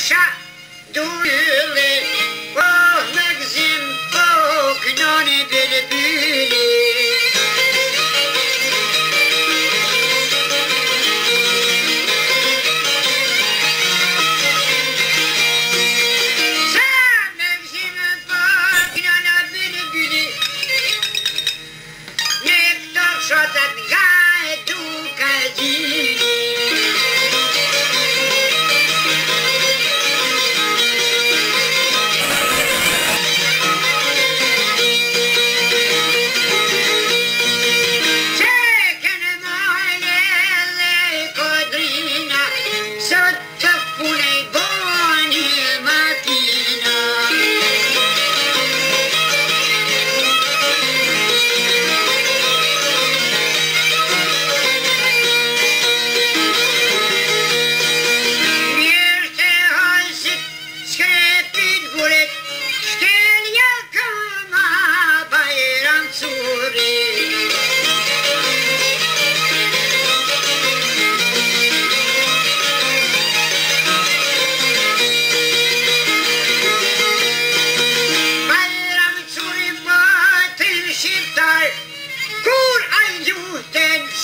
koşa duyulur.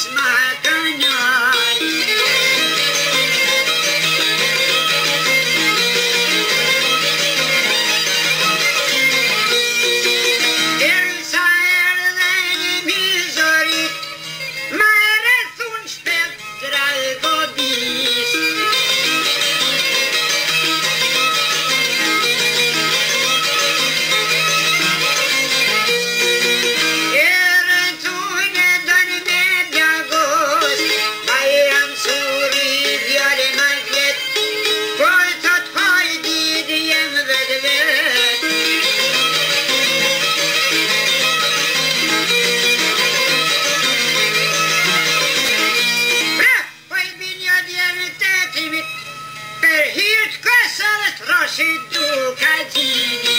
Ayyuten иду, катили.